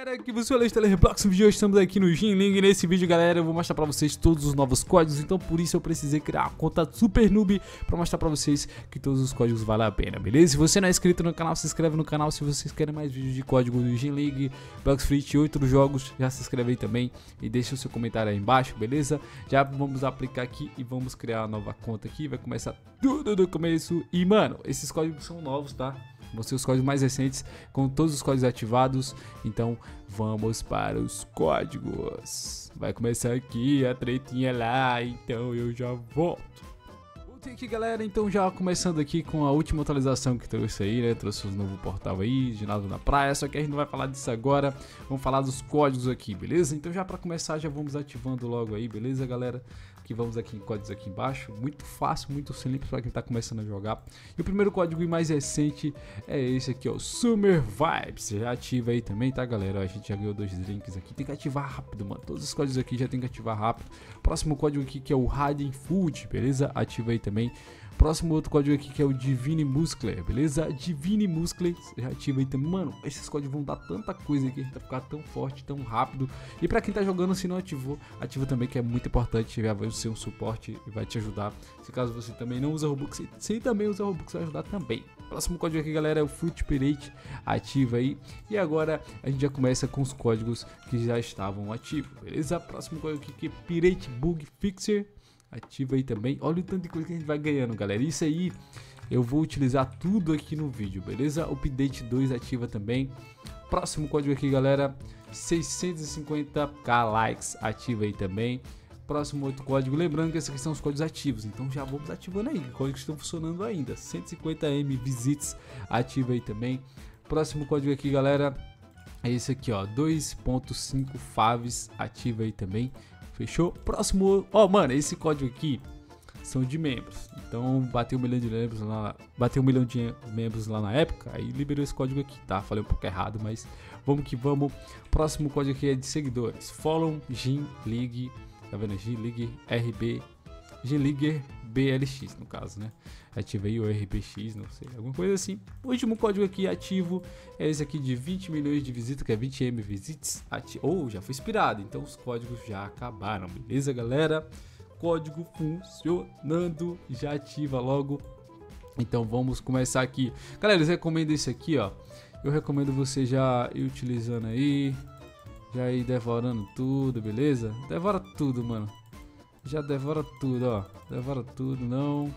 galera, aqui você é o no vídeo hoje estamos aqui no Jinling e nesse vídeo galera eu vou mostrar pra vocês todos os novos códigos, então por isso eu precisei criar uma conta super noob pra mostrar pra vocês que todos os códigos valem a pena, beleza? Se você não é inscrito no canal, se inscreve no canal, se vocês querem mais vídeos de código do Jinling, Blox Free e outros jogos, já se inscreve aí também e deixa o seu comentário aí embaixo, beleza? Já vamos aplicar aqui e vamos criar uma nova conta aqui, vai começar tudo do começo e mano, esses códigos são novos, tá? Ser os códigos mais recentes, com todos os códigos ativados. Então vamos para os códigos. Vai começar aqui a tretinha lá, então eu já volto. Voltei aqui galera, então já começando aqui com a última atualização que trouxe aí, né? Trouxe um novo portal aí, ginásio na praia, só que a gente não vai falar disso agora, vamos falar dos códigos aqui, beleza? Então já para começar já vamos ativando logo aí, beleza galera? Que vamos aqui em códigos aqui embaixo, muito fácil, muito simples para quem está começando a jogar. E o primeiro código mais recente é esse aqui, ó, Summer Vibes. Já ativa aí também, tá, galera? a gente já ganhou dois links aqui, tem que ativar rápido, mano. Todos os códigos aqui já tem que ativar rápido. Próximo código aqui que é o Hiding Food, beleza? Ativa aí também. Próximo outro código aqui que é o Divine Muscle, beleza? Divine Muscle, já ativa aí também. Mano, esses códigos vão dar tanta coisa aqui, a gente vai ficar tão forte, tão rápido. E pra quem tá jogando, se não ativou, ativa também, que é muito importante. Vai ser um suporte e vai te ajudar. Se caso você também não usa Robux, se também usa Robux, vai ajudar também. Próximo código aqui, galera, é o Fruit Pirate, ativa aí. E agora a gente já começa com os códigos que já estavam ativos, beleza? Próximo código aqui que é Pirate Bug Fixer ativa aí também. Olha o tanto de coisa que a gente vai ganhando, galera. Isso aí eu vou utilizar tudo aqui no vídeo, beleza? Update 2 ativa também. Próximo código aqui, galera, 650k likes, ativa aí também. Próximo outro código, lembrando que esses aqui são os códigos ativos, então já vamos ativando aí, códigos estão funcionando ainda. 150m visits, ativa aí também. Próximo código aqui, galera, é esse aqui, ó, 2.5 faves, ativa aí também. Fechou? Próximo. Ó, oh, mano, esse código aqui são de membros. Então, bateu um milhão de membros lá. Bateu um milhão de membros lá na época. Aí liberou esse código aqui, tá? Falei um pouco errado, mas vamos que vamos. Próximo código aqui é de seguidores. Follow Gin League. Tá vendo? Gin League RB. Gin League BLX, no caso, né? Ativei o RBX, não sei, alguma coisa assim. O último código aqui ativo é esse aqui de 20 milhões de visitas, que é 20M visits. Ou oh, já foi expirado, então os códigos já acabaram, beleza, galera? Código funcionando, já ativa logo. Então vamos começar aqui. Galera, eu recomendo esse aqui, ó. Eu recomendo você já ir utilizando aí, já ir devorando tudo, beleza? Devora tudo, mano. Já devora tudo, ó. Devora tudo, não.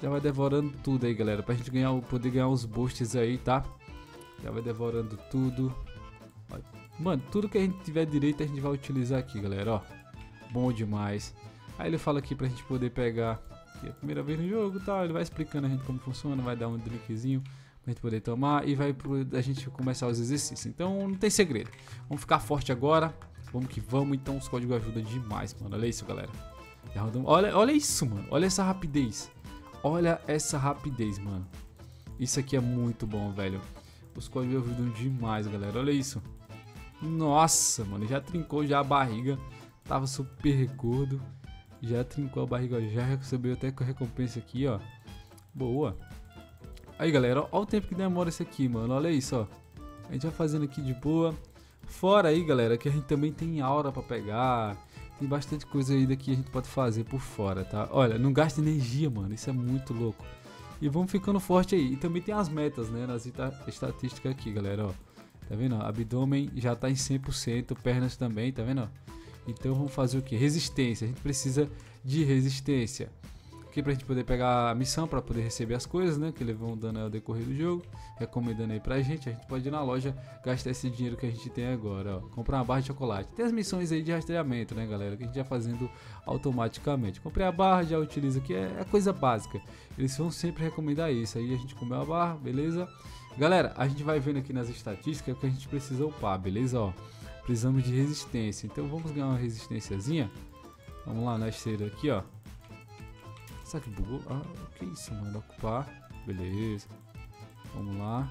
Já vai devorando tudo aí, galera. Pra gente ganhar, poder ganhar os boosts aí, tá? Já vai devorando tudo. Mano, tudo que a gente tiver direito a gente vai utilizar aqui, galera, ó. Bom demais. Aí ele fala aqui pra gente poder pegar aqui, a primeira vez no jogo tal. Ele vai explicando a gente como funciona, vai dar um drinkzinho pra gente poder tomar e vai pro, a gente começar os exercícios. Então não tem segredo. Vamos ficar forte agora. Vamos que vamos. Então os códigos ajudam demais, mano. Olha isso, galera. Olha, olha isso, mano. Olha essa rapidez. Olha essa rapidez, mano. Isso aqui é muito bom, velho. Os códigos ajudam demais, galera. Olha isso. Nossa, mano. Já trincou já a barriga. Tava super gordo. Já trincou a barriga. Já recebeu até com a recompensa aqui, ó. Boa. Aí, galera. Olha o tempo que demora isso aqui, mano. Olha isso, ó. A gente vai fazendo aqui de boa. Fora aí, galera, que a gente também tem aura pra pegar. Tem bastante coisa ainda que a gente pode fazer por fora, tá? Olha, não gasta energia, mano. Isso é muito louco. E vamos ficando forte aí. E também tem as metas, né? Nas estatísticas aqui, galera, ó. Tá vendo? Abdômen já tá em 100%, pernas também, tá vendo? Então vamos fazer o que? Resistência. A gente precisa de resistência aqui pra gente poder pegar a missão para poder receber as coisas, né? Que eles vão dando ao decorrer do jogo, recomendando aí pra gente. A gente pode ir na loja gastar esse dinheiro que a gente tem agora, ó. Comprar uma barra de chocolate. Tem as missões aí de rastreamento, né, galera? Que a gente já fazendo automaticamente. Comprei a barra, já utilizo aqui, é, é coisa básica. Eles vão sempre recomendar isso. Aí a gente comeu a barra, beleza? Galera, a gente vai vendo aqui nas estatísticas que a gente precisa upar, beleza? Ó, precisamos de resistência. Então vamos ganhar uma resistênciazinha. Vamos lá na esteira aqui, ó. Será que bugou? Ah, o que é isso, mano? Ocupar. Beleza. Vamos lá.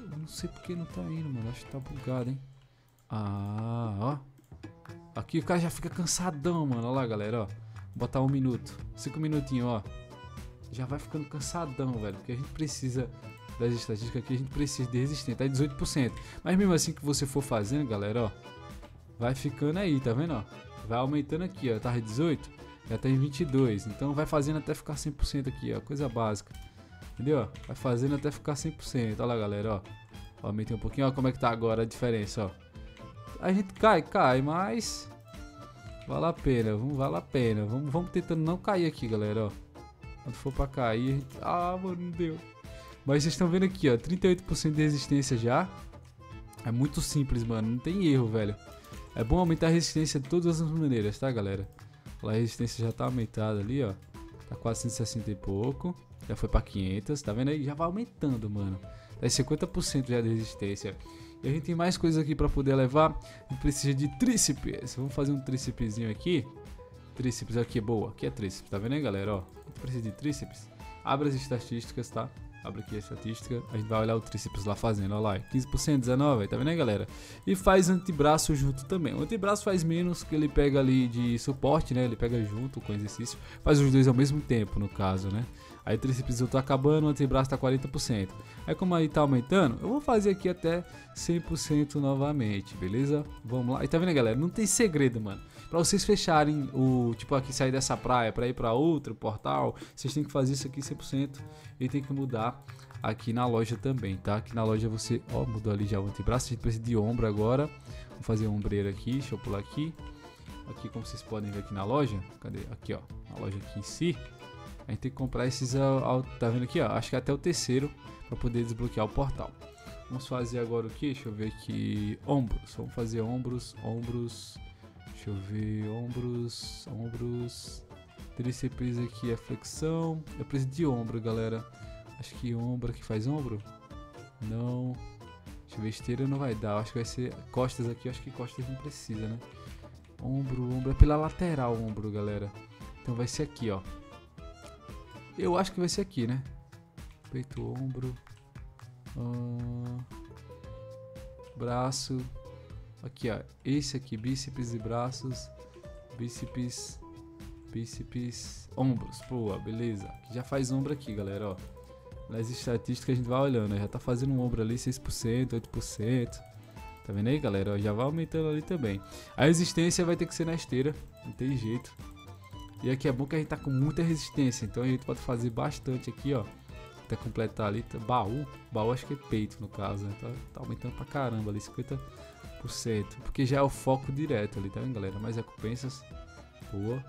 Eu não sei porque não tá indo, mano. Acho que tá bugado, hein? Ah, ó. Aqui o cara já fica cansadão, mano. Olha lá, galera, ó. Botar um minuto. Cinco minutinhos, ó. Já vai ficando cansadão, velho. Porque a gente precisa das estatísticas aqui, a gente precisa de resistência, tá 18%. Mas mesmo assim que você for fazendo, galera, ó, vai ficando aí, tá vendo, ó? Vai aumentando aqui, ó, tá 18, já tá em 22. Então vai fazendo até ficar 100% aqui, ó, coisa básica. Entendeu? Vai fazendo até ficar 100%. Olha lá, galera, ó. Aumentei um pouquinho, ó como é que tá agora a diferença, ó. A gente cai, cai, mas vale a pena, vale a pena. Vamos, vamos tentando não cair aqui, galera, ó. Quando for pra cair, gente... ah, mano, não deu. Mas vocês estão vendo aqui, ó, 38% de resistência já. É muito simples, mano, não tem erro, velho. É bom aumentar a resistência de todas as maneiras, tá, galera? A resistência já tá aumentada ali, ó. Tá 460 e pouco. Já foi pra 500, tá vendo aí? Já vai aumentando, mano. Tá 50% já de resistência. E a gente tem mais coisas aqui pra poder levar. A gente precisa de tríceps. Vamos fazer um trícepszinho aqui. Tríceps aqui, boa. Aqui é tríceps, tá vendo aí, galera? Ó, precisa de tríceps. Abre as estatísticas, tá? Abre aqui a estatística, a gente vai olhar o tríceps lá fazendo, olha lá, 15%, 19%, tá vendo aí galera? E faz antebraço junto também. O antebraço faz menos, que ele pega ali de suporte, né? Ele pega junto com o exercício, faz os dois ao mesmo tempo, no caso, né? Aí o tríceps eu tô acabando, o antebraço tá 40%. Aí como aí tá aumentando, eu vou fazer aqui até 100% novamente, beleza? Vamos lá. E tá vendo galera, não tem segredo, mano. Pra vocês fecharem o, tipo aqui, sair dessa praia pra ir pra outro portal, vocês têm que fazer isso aqui 100% e tem que mudar aqui na loja também, tá? Aqui na loja você, ó, mudou ali já o antebraço, a gente precisa de ombro agora. Vou fazer ombreira aqui, deixa eu pular aqui. Aqui como vocês podem ver aqui na loja, cadê? Aqui ó, a loja aqui em si. A gente tem que comprar esses, tá vendo aqui ó, acho que é até o terceiro para poder desbloquear o portal. Vamos fazer agora o que? Deixa eu ver aqui, ombros, vamos fazer ombros, ombros, deixa eu ver, ombros, ombros, tríceps aqui é flexão, eu preciso de ombro galera, acho que ombro aqui faz ombro, não, deixa eu ver, esteira não vai dar, acho que vai ser costas aqui, acho que costas não precisa né, ombro, ombro, é pela lateral ombro galera, então vai ser aqui ó, eu acho que vai ser aqui, né? Peito, ombro. Uh, braço. Aqui, ó. Esse aqui, bíceps e braços. Bíceps. Bíceps. Ombros. Boa, beleza. Já faz ombro aqui, galera, ó. Nas estatísticas a gente vai olhando? Já tá fazendo um ombro ali 6%, 8%. Tá vendo aí, galera? Já vai aumentando ali também. A resistência vai ter que ser na esteira. Não tem jeito. E aqui é bom que a gente tá com muita resistência, então a gente pode fazer bastante aqui, ó. Até completar ali, tá, baú, baú acho que é peito no caso, né? Tá, tá aumentando pra caramba ali, 50%. Porque já é o foco direto ali, tá vendo galera? Mais recompensas, boa.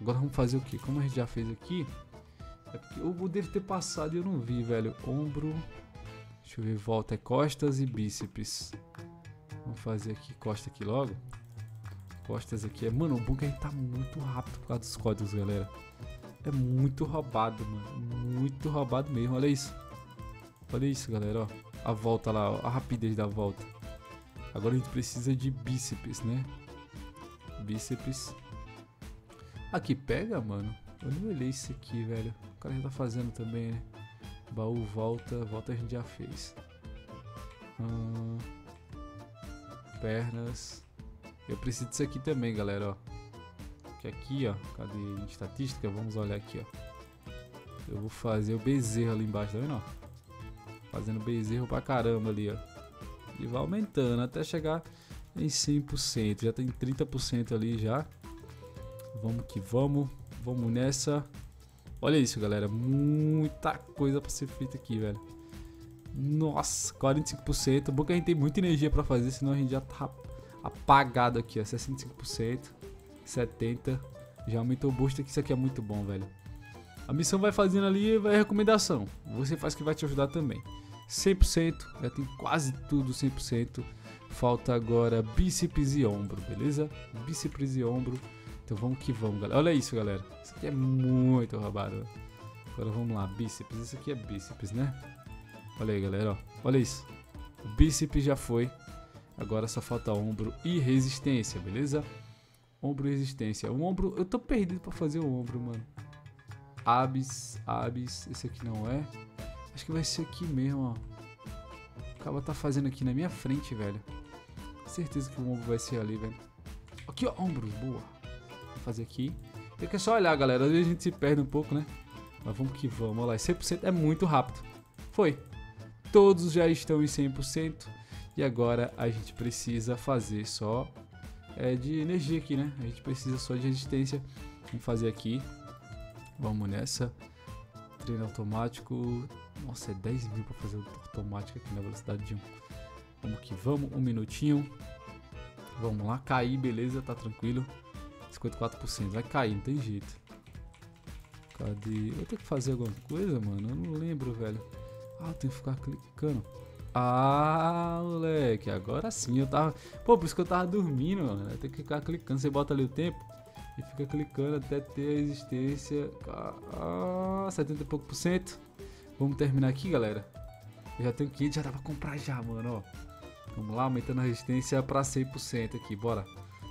Agora vamos fazer o que? Como a gente já fez aqui, é porque eu poderia ter passado e eu não vi, velho. Ombro, deixa eu ver, volta é costas e bíceps. Vamos fazer aqui, costa aqui logo costas aqui. É, mano, o bug aí tá muito rápido por causa dos códigos, galera. É muito roubado, mano. Muito roubado mesmo. Olha isso. Olha isso, galera, ó. A volta lá, ó. a rapidez da volta. Agora a gente precisa de bíceps, né? Bíceps. Aqui, pega, mano. Eu não olhei isso aqui, velho. O cara já tá fazendo também, né? Baú, volta. Volta a gente já fez. Hum, pernas. Eu preciso disso aqui também, galera, ó. Que aqui, ó, cadê estatística? Vamos olhar aqui, ó. Eu vou fazer o bezerro ali embaixo, tá vendo, ó? Fazendo bezerro pra caramba ali, ó. E vai aumentando até chegar em 100%. Já tem 30% ali já. Vamos que vamos. Vamos nessa. Olha isso, galera. Muita coisa pra ser feita aqui, velho. Nossa, 45%. Bom que a gente tem muita energia pra fazer, senão a gente já tá apagado aqui, ó, 65%, 70%. Já aumentou o boost que isso aqui é muito bom, velho. A missão vai fazendo ali vai recomendação. Você faz que vai te ajudar também. 100%, já tem quase tudo 100%. Falta agora bíceps e ombro, beleza? Bíceps e ombro. Então vamos que vamos, galera. Olha isso, galera. Isso aqui é muito roubado. Agora vamos lá, bíceps. Isso aqui é bíceps, né? Olha aí, galera. Ó. Olha isso. O bíceps já foi. Agora só falta ombro e resistência, beleza? Ombro e resistência. O ombro, eu tô perdido pra fazer o ombro, mano. Abs, abs, esse aqui não é. Acho que vai ser aqui mesmo, ó. O cara tá fazendo aqui na minha frente, velho. Certeza que o ombro vai ser ali, velho. Aqui, ó, ombros, boa. Vou fazer aqui. Tem que só olhar, galera. Às vezes a gente se perde um pouco, né? Mas vamos que vamos. Olha lá, 100% é muito rápido. Foi. todos já estão em 100%. E agora a gente precisa fazer só é, de energia aqui, né? A gente precisa só de resistência. Vamos fazer aqui. Vamos nessa. Treino automático. Nossa, é 10 mil para fazer o automático aqui na velocidade de 1. Vamos que vamos. Um minutinho. Vamos lá. Cair, beleza. Tá tranquilo. 54%. Vai cair, não tem jeito. Cadê? Eu tenho que fazer alguma coisa, mano? Eu não lembro, velho. Ah, eu tenho que ficar clicando. Ah, moleque, agora sim eu tava. Pô, por isso que eu tava dormindo, mano. Tem que ficar clicando. Você bota ali o tempo e fica clicando até ter a existência. Ah, 70 e pouco por cento. Vamos terminar aqui, galera. Eu já tenho 500, já dá pra comprar já, mano, ó. Vamos lá, aumentando a resistência pra 100% aqui, bora.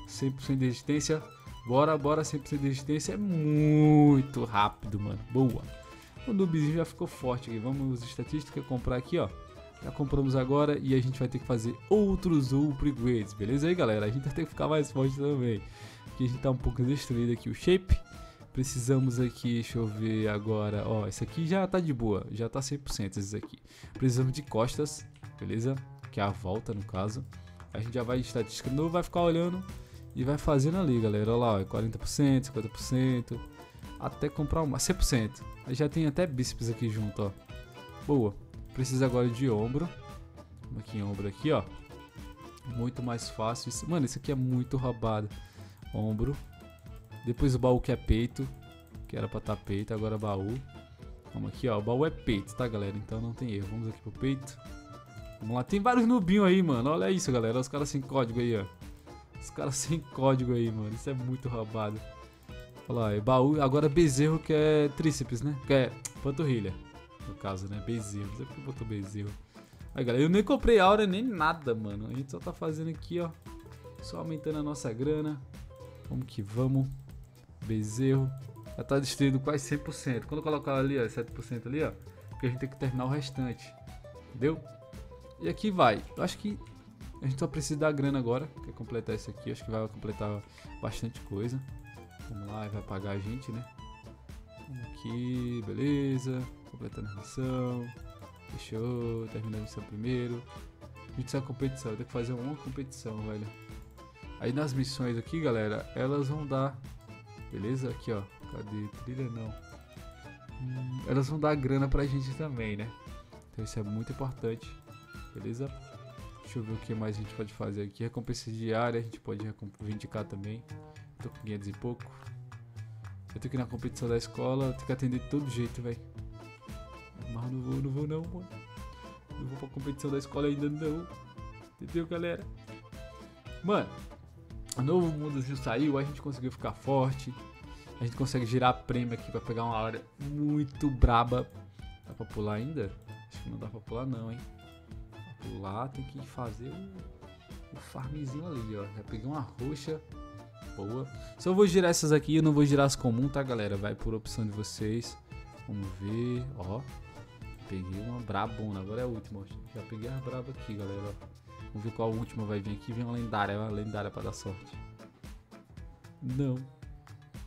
100% de resistência. Bora, bora, 100% de resistência. É muito rápido, mano. Boa. O noobzinho já ficou forte aqui. Vamos estatística comprar aqui, ó. Já compramos agora e a gente vai ter que fazer outros upgrades, beleza aí, galera? A gente vai ter que ficar mais forte também. Aqui a gente tá um pouco destruído aqui o shape. Precisamos aqui, deixa eu ver agora, ó, esse aqui já tá de boa, já tá 100% esses aqui. Precisamos de costas, beleza? Que é a volta no caso. A gente já vai em estatística novo, vai ficar olhando e vai fazendo ali, galera. Olha lá, ó, 40%, 50%, até comprar uma 100%. Aí já tem até bíceps aqui junto, ó. Boa. Precisa agora de ombro. Aqui em ombro aqui, ó. Muito mais fácil. Mano, isso aqui é muito roubado. Ombro. Depois o baú que é peito. Que era pra estar tá peito, agora baú. Vamos aqui, ó. O baú é peito, tá, galera? Então não tem erro. Vamos aqui pro peito. Vamos lá. Tem vários nubinhos aí, mano. Olha isso, galera. Os caras sem código aí, ó. Os caras sem código aí, mano. Isso é muito roubado. Olha lá, é baú. Agora bezerro que é tríceps, né? Que é panturrilha no caso, né? Bezerro. Não sei porque botou bezerro. Aí, galera, eu nem comprei aura nem nada, mano. A gente só tá fazendo aqui, ó. Só aumentando a nossa grana. Vamos que vamos. Bezerro. Já tá destruído quase 100%. Quando eu colocar ali, ó, 7% ali, ó. Porque a gente tem que terminar o restante. Entendeu? E aqui vai. Eu acho que a gente só precisa da grana agora. Quer completar isso aqui. Acho que vai completar bastante coisa. Vamos lá, vai pagar a gente, né? Aqui, beleza. Completando a missão. Fechou. Terminando a missão primeiro. A gente sai competição. Tem que fazer uma competição, velho. Aí nas missões aqui, galera, elas vão dar. Beleza? Aqui, ó. Cadê? Trilha não. Hum, elas vão dar grana pra gente também, né? Então isso é muito importante. Beleza? Deixa eu ver o que mais a gente pode fazer aqui. Recompensa diária, a gente pode reivindicar também. Tô com 500 e pouco. Eu tenho que ir na competição da escola, tenho que atender de todo jeito, velho. Mas não vou, não vou não, mano. Não vou pra competição da escola ainda não. Entendeu, galera? Mano, o novo mundozinho saiu, a gente conseguiu ficar forte. A gente consegue girar prêmio aqui pra pegar uma hora muito braba. Dá pra pular ainda? Acho que não dá pra pular não, hein? Pra pular tem que fazer o, o farmzinho ali, ó. Já peguei uma roxa boa. Só vou girar essas aqui, eu não vou girar as comuns, tá, galera? Vai por opção de vocês. Vamos ver, ó. Peguei uma brabona, agora é a última. Já peguei a braba aqui, galera. Vamos ver qual última vai vir aqui. Vem uma lendária, uma lendária pra dar sorte. Não.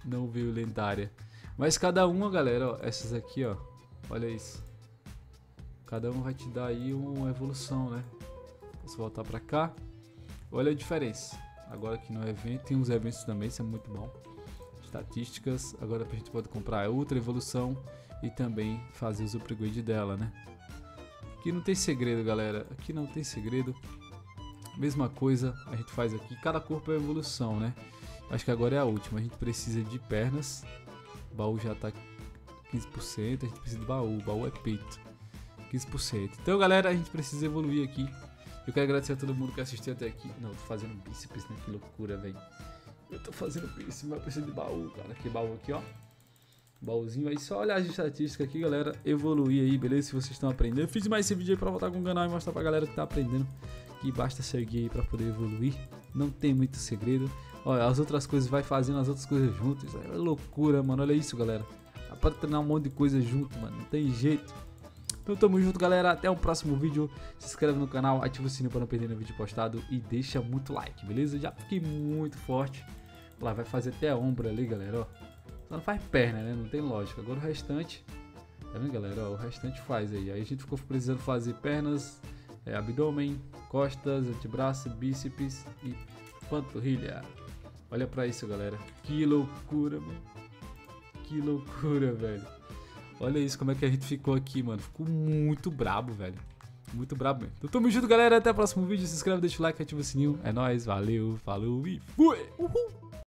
Não veio lendária. Mas cada uma, galera, ó, essas aqui, ó. Olha isso. Cada uma vai te dar aí uma evolução, né? Posso voltar pra cá. Olha a diferença. Agora aqui no evento, tem uns eventos também, isso é muito bom. Estatísticas, agora a gente pode comprar a Ultra Evolução e também fazer os upgrades dela, né? Aqui não tem segredo, galera. Aqui não tem segredo. Mesma coisa a gente faz aqui. Cada corpo é evolução, né? Acho que agora é a última. A gente precisa de pernas. O baú já tá 15%. A gente precisa de baú. O baú é peito. 15%. Então, galera, a gente precisa evoluir aqui. Eu quero agradecer a todo mundo que assistiu até aqui. Não, tô fazendo bíceps, né? Que loucura, velho. Eu tô fazendo bíceps, mas eu preciso de baú, cara. Que baú aqui, ó. Baúzinho aí, só olhar as estatísticas aqui, galera. Evoluir aí, beleza? Se vocês estão aprendendo. Eu fiz mais esse vídeo aí pra voltar com o canal e mostrar pra galera que tá aprendendo. Que basta seguir aí pra poder evoluir. Não tem muito segredo. Olha, as outras coisas vai fazendo as outras coisas juntas. É loucura, mano. Olha isso, galera. Dá pra treinar um monte de coisa junto, mano. Não tem jeito. Então tamo junto, galera. Até o próximo vídeo. Se inscreve no canal, ativa o sininho para não perder nenhum vídeo postado e deixa muito like, beleza? Já fiquei muito forte. Lá vai fazer até a ombro ali, galera, ó. Não faz perna, né? Não tem lógica. Agora o restante Tá vendo, galera? Ó, o restante faz aí. Aí a gente ficou precisando fazer pernas, é, abdômen, costas, antebraço, bíceps e panturrilha. Olha pra isso, galera. Que loucura, mano. Que loucura, velho. Olha isso, como é que a gente ficou aqui, mano. Ficou muito brabo, velho. Muito brabo mesmo. Então tamo junto, galera. Até o próximo vídeo. Se inscreve, deixa o like, ativa o sininho. É nóis, valeu, falou e fui! Uhul!